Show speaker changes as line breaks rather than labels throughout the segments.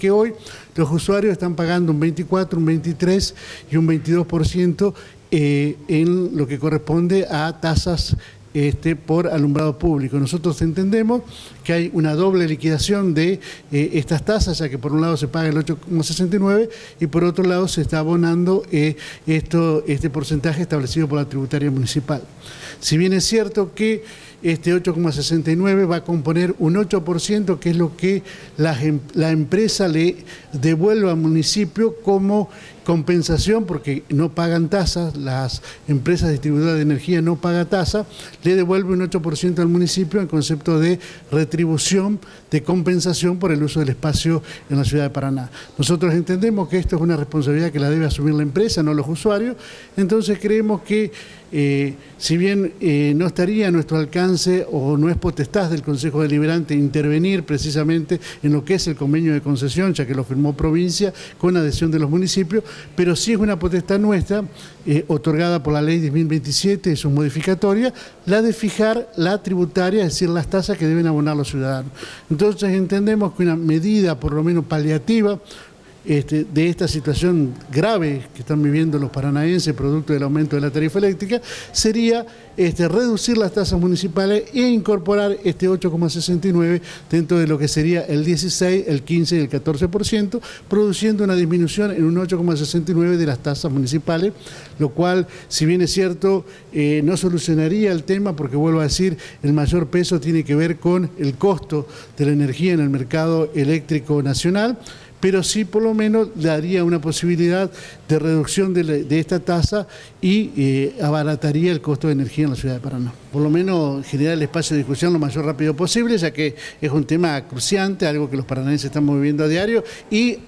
que hoy los usuarios están pagando un 24, un 23 y un 22% eh, en lo que corresponde a tasas este, por alumbrado público. Nosotros entendemos que hay una doble liquidación de eh, estas tasas, ya que por un lado se paga el 8,69 y por otro lado se está abonando eh, esto, este porcentaje establecido por la tributaria municipal. Si bien es cierto que este 8,69 va a componer un 8%, que es lo que la, em, la, empresa le devuelve al municipio como compensación, porque no pagan tasas, las empresas distribuidoras de energía no pagan tasa, le devuelve un 8% al municipio en concepto de retribución, de compensación por el uso del espacio en la ciudad de Paraná. Nosotros entendemos que esto es una responsabilidad que la debe asumir la empresa, no los usuarios, entonces creemos que eh, si bien eh, no estaría a nuestro alcance o no es potestad del Consejo Deliberante intervenir precisamente en lo que es el convenio de concesión, ya que lo firmó provincia con adhesión de los municipios, pero sí es una potestad nuestra, eh, otorgada por la ley 1027 y sus modificatorias, la de fijar la tributaria, es decir, las tasas que deben abonar los ciudadanos. Entonces entendemos que una medida por lo menos paliativa, este, de esta situación grave que están viviendo los paranaenses producto del aumento de la tarifa eléctrica sería este, reducir las tasas municipales e incorporar este 8,69 dentro de lo que sería el 16, el 15 y el 14%, produciendo una disminución en un 8,69 de las tasas municipales, lo cual, si bien es cierto, eh, no solucionaría el tema porque, vuelvo a decir, el mayor peso tiene que ver con el costo de la energía en el mercado eléctrico nacional, pero sí por lo menos daría una posibilidad de reducción de, esta tasa y eh, abarataría el costo de energía en la ciudad de Paraná. Por lo menos generar el espacio de discusión lo más rápido posible, ya que es un tema cruciante, algo que los paranaenses estamos viviendo a diario y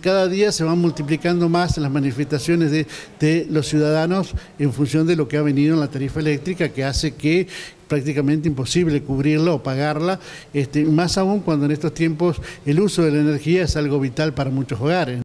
cada día se van multiplicando más las manifestaciones de, de los ciudadanos en función de lo que ha venido en la tarifa eléctrica, que hace que prácticamente imposible cubrirla o pagarla, este, más aún cuando en estos tiempos el uso de la energía es algo vital para muchos hogares.